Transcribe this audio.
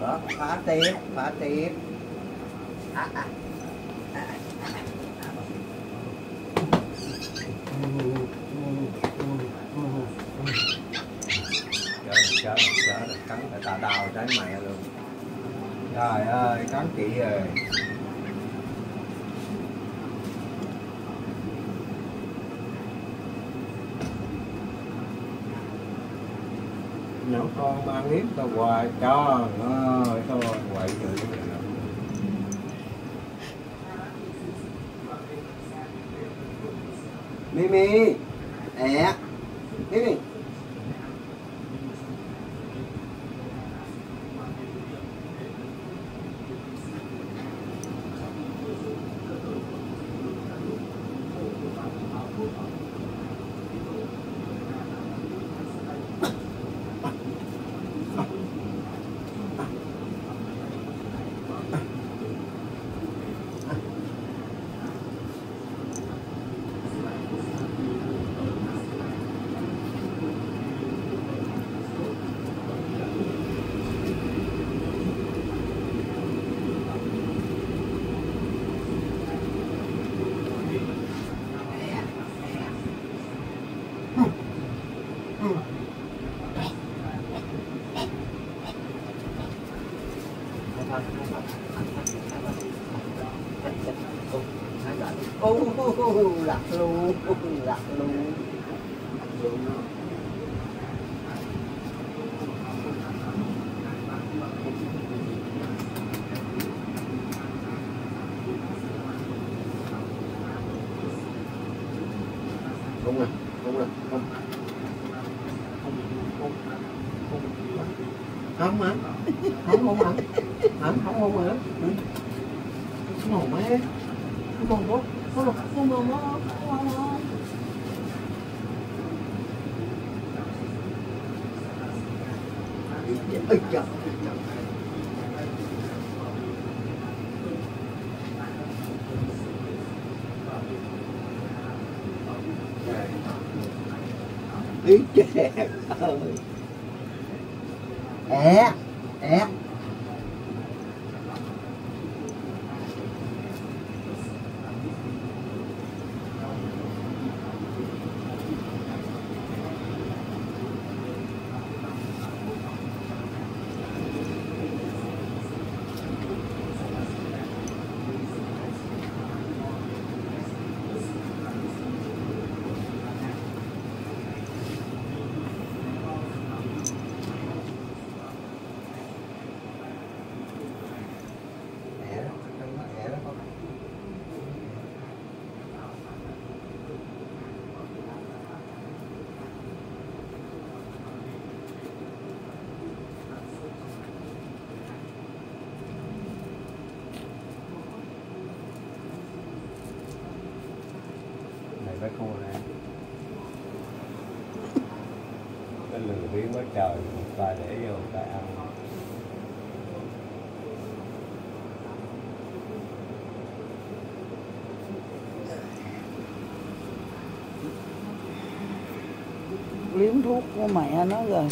đó phá tiếp phá tiếp. À, à. chờ chờ chờ cắn phải ta đào trái mẹ luôn. Trời ơi cắn chị rồi nó con ba miếng tao hoài cho nó tao hoài chữ Mimi ẹ Mimi. Ô lạc luôn lạc luôn không nè không nè không không không không không hả? Không không không hả? Không không mấy không không có không không không không không Ây chà, ây chà. Ý trẻ ơi É, é É đó, trong đó é đó con này với này cái lười biếng quá trời ta để vô ta ăn. Liếm thuốc của mẹ nó rồi.